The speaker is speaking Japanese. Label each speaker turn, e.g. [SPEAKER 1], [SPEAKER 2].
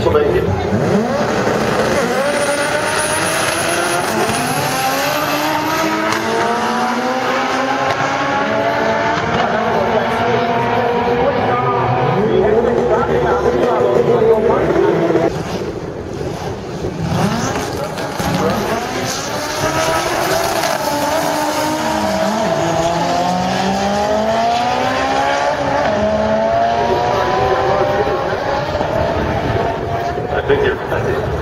[SPEAKER 1] その意味で。Thank you.